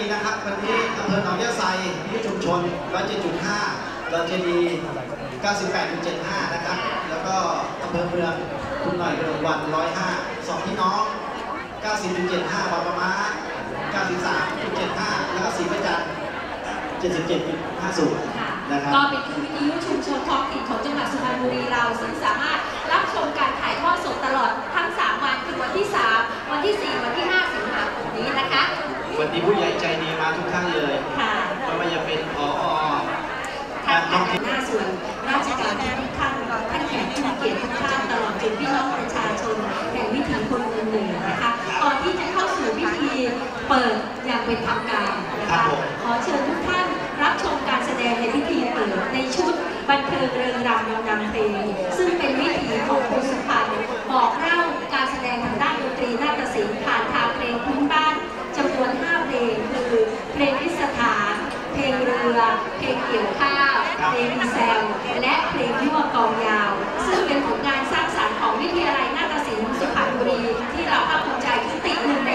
ีนะครับ วันนี้อำเภอหนองยะไซที่ชุมชน107.5ดอาเจดี98.75 นะครับ แล้วก็อำเภอเมืองคุณหน่อยเดิมวัน 105 สองพี่น้อง 90.75 บางประมาณ93.75 แล้วก็สีประจัน77.50 นะครับ ก็เป็นคือวิทยุชุมชนท้องถิ่นของจังหวัดสุพรรณบุรีเราซึ่งสามารถรับชมการถ่ายทอดสดตลอด บันเทิงเริงรำยำนำเพลงซึ่งเป็นวิถีของคนสุพรรณบอกเล่าการแสดงทางด้านดนตรีนาฏศิลป์ผ่านทางเพลงพื้นบ้านจำนวน5เพลงคือเพลงพิสถานเพลงเรือเพลงเกี่ยวข้าวเพลงแซวและเพลงยั่วกองยาว ซึ่งเป็นผลงานสร้างสรรค์ของวิทยาลัยนาฏศิลป์สุพรรณบุรีที่เราภาคภูมิใจคือติดหนึ่งใน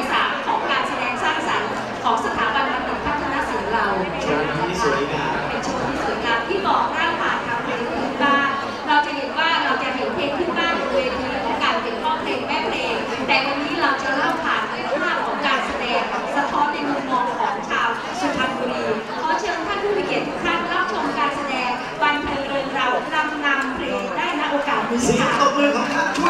新曲《梦》。